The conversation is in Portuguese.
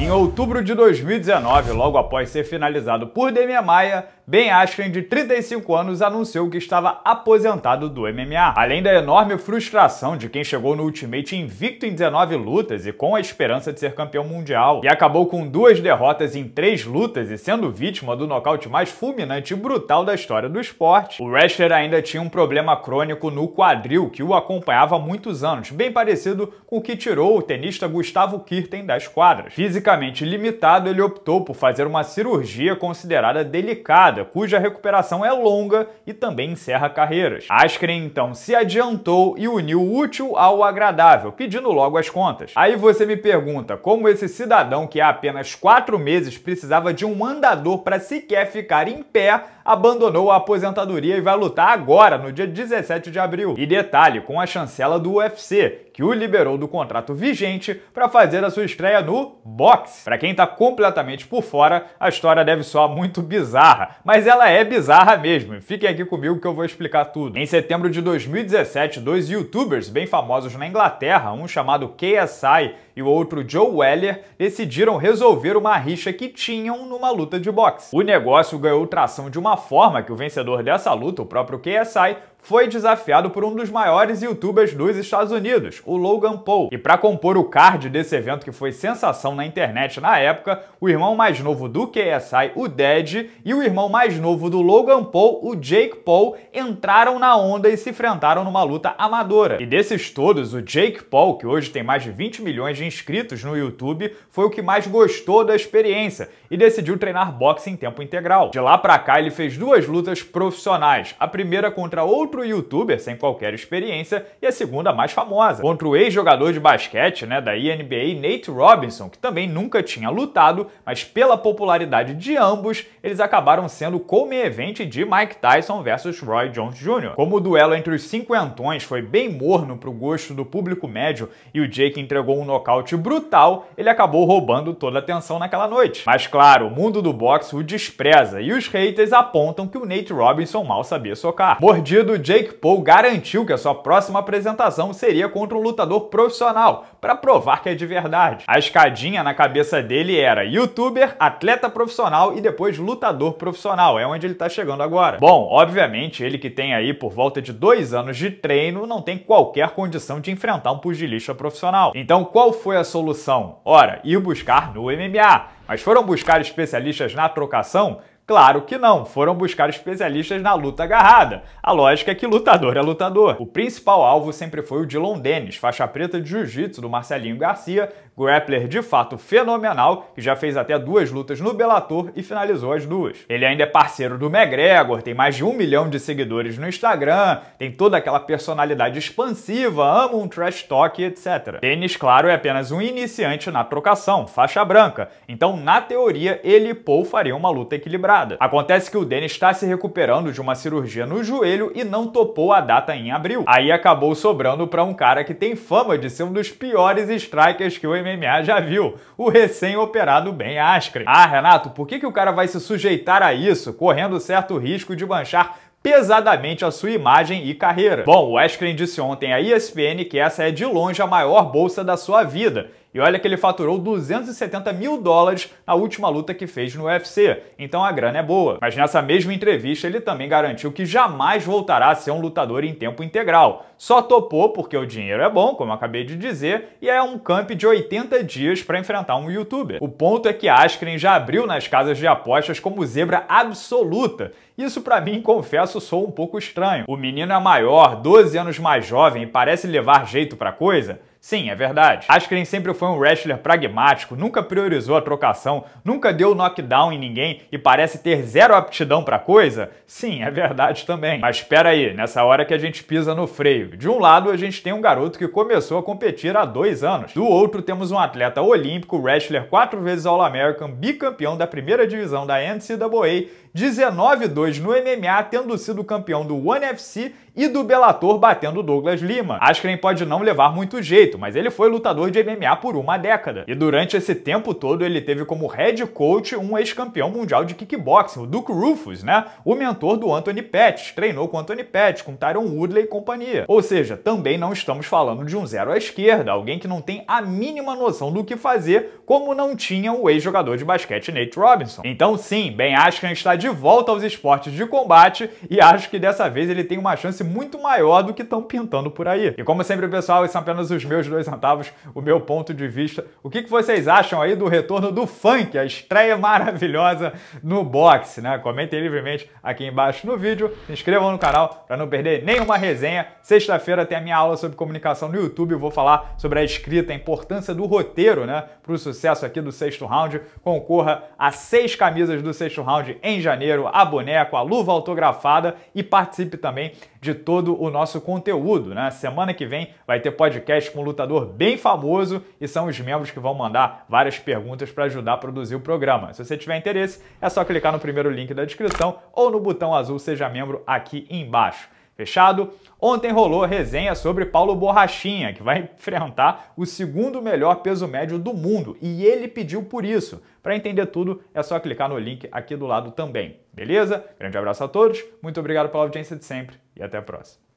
Em outubro de 2019, logo após ser finalizado por Demian Maia, Ben Askren, de 35 anos, anunciou que estava aposentado do MMA. Além da enorme frustração de quem chegou no Ultimate invicto em 19 lutas e com a esperança de ser campeão mundial, e acabou com duas derrotas em três lutas e sendo vítima do nocaute mais fulminante e brutal da história do esporte, o wrestler ainda tinha um problema crônico no quadril que o acompanhava há muitos anos, bem parecido com o que tirou o tenista Gustavo Kirten das quadras. Fisicamente limitado, ele optou por fazer uma cirurgia considerada delicada cuja recuperação é longa e também encerra carreiras. Askren então se adiantou e uniu o útil ao agradável, pedindo logo as contas. Aí você me pergunta como esse cidadão que há apenas quatro meses precisava de um andador para sequer ficar em pé abandonou a aposentadoria e vai lutar agora, no dia 17 de abril. E detalhe, com a chancela do UFC, que o liberou do contrato vigente para fazer a sua estreia no boxe. Para quem tá completamente por fora, a história deve soar muito bizarra, mas ela é bizarra mesmo. Fiquem aqui comigo que eu vou explicar tudo. Em setembro de 2017, dois youtubers bem famosos na Inglaterra, um chamado KSI e o outro Joe Weller, decidiram resolver uma rixa que tinham numa luta de boxe. O negócio ganhou tração de uma forma que o vencedor dessa luta, o próprio KSI, foi desafiado por um dos maiores youtubers dos Estados Unidos, o Logan Paul. E para compor o card desse evento que foi sensação na internet na época, o irmão mais novo do KSI, o Dead, e o irmão mais novo do Logan Paul, o Jake Paul, entraram na onda e se enfrentaram numa luta amadora. E desses todos, o Jake Paul, que hoje tem mais de 20 milhões de inscritos no YouTube, foi o que mais gostou da experiência e decidiu treinar boxe em tempo integral. De lá para cá, ele fez duas lutas profissionais. A primeira contra outro outro youtuber sem qualquer experiência e a segunda mais famosa, contra o ex-jogador de basquete né, da NBA Nate Robinson, que também nunca tinha lutado, mas pela popularidade de ambos, eles acabaram sendo co-main event de Mike Tyson versus Roy Jones Jr. Como o duelo entre os cinquentões foi bem morno para o gosto do público médio e o Jake entregou um nocaute brutal, ele acabou roubando toda a atenção naquela noite. Mas claro, o mundo do boxe o despreza e os haters apontam que o Nate Robinson mal sabia socar. Mordido, Jake Paul garantiu que a sua próxima apresentação seria contra um lutador profissional, para provar que é de verdade. A escadinha na cabeça dele era youtuber, atleta profissional e depois lutador profissional, é onde ele está chegando agora. Bom, obviamente, ele que tem aí por volta de dois anos de treino não tem qualquer condição de enfrentar um pugilista profissional. Então, qual foi a solução? Ora, ir buscar no MMA. Mas foram buscar especialistas na trocação? Claro que não, foram buscar especialistas na luta agarrada. A lógica é que lutador é lutador. O principal alvo sempre foi o Dylan Dennis, faixa preta de jiu-jitsu do Marcelinho Garcia, grappler de fato fenomenal, que já fez até duas lutas no Bellator e finalizou as duas. Ele ainda é parceiro do McGregor, tem mais de um milhão de seguidores no Instagram, tem toda aquela personalidade expansiva, ama um trash talk, etc. Dennis, claro, é apenas um iniciante na trocação, faixa branca, então na teoria ele e Paul fariam uma luta equilibrada. Acontece que o Dennis está se recuperando de uma cirurgia no joelho e não topou a data em abril. Aí acabou sobrando para um cara que tem fama de ser um dos piores strikers que o MMA já viu, o recém-operado Ben Askren. Ah, Renato, por que, que o cara vai se sujeitar a isso, correndo certo risco de manchar pesadamente a sua imagem e carreira. Bom, o Askren disse ontem à ESPN que essa é de longe a maior bolsa da sua vida e olha que ele faturou 270 mil dólares na última luta que fez no UFC, então a grana é boa. Mas nessa mesma entrevista ele também garantiu que jamais voltará a ser um lutador em tempo integral. Só topou porque o dinheiro é bom, como acabei de dizer, e é um camp de 80 dias para enfrentar um youtuber. O ponto é que Askren já abriu nas casas de apostas como zebra absoluta. Isso para mim, confesso, sou um pouco estranho. O menino é maior, 12 anos mais jovem e parece levar jeito pra coisa. Sim, é verdade. Askren sempre foi um wrestler pragmático, nunca priorizou a trocação, nunca deu knockdown em ninguém e parece ter zero aptidão pra coisa? Sim, é verdade também. Mas espera aí, nessa hora que a gente pisa no freio. De um lado, a gente tem um garoto que começou a competir há dois anos. Do outro, temos um atleta olímpico, wrestler quatro vezes All-American, bicampeão da primeira divisão da NCAA 19-2 no MMA, tendo sido campeão do ONE FC e do Bellator batendo Douglas Lima. Askren pode não levar muito jeito, mas ele foi lutador de MMA por uma década. E durante esse tempo todo ele teve como head coach um ex-campeão mundial de kickboxing, o Duke Rufus, né? O mentor do Anthony Pettis, treinou com Anthony Pettis, com Tyron Woodley e companhia. Ou seja, também não estamos falando de um zero à esquerda, alguém que não tem a mínima noção do que fazer, como não tinha o ex-jogador de basquete Nate Robinson. Então sim, Ben Askren está de volta aos esportes de combate e acho que dessa vez ele tem uma chance muito maior do que estão pintando por aí. E como sempre, pessoal, esses são apenas os meus dois centavos, o meu ponto de vista. O que, que vocês acham aí do retorno do funk, a estreia maravilhosa no boxe, né? Comentem livremente aqui embaixo no vídeo, se inscrevam no canal para não perder nenhuma resenha. Sexta-feira tem a minha aula sobre comunicação no YouTube, eu vou falar sobre a escrita, a importância do roteiro, né, para o sucesso aqui do sexto round. Concorra a seis camisas do sexto round em janeiro, a boneco, a luva autografada e participe também de todo o nosso conteúdo. Né? Semana que vem vai ter podcast com um lutador bem famoso e são os membros que vão mandar várias perguntas para ajudar a produzir o programa. Se você tiver interesse, é só clicar no primeiro link da descrição ou no botão azul Seja Membro aqui embaixo. Fechado? Ontem rolou resenha sobre Paulo Borrachinha, que vai enfrentar o segundo melhor peso médio do mundo, e ele pediu por isso. Para entender tudo, é só clicar no link aqui do lado também. Beleza? Grande abraço a todos, muito obrigado pela audiência de sempre e até a próxima.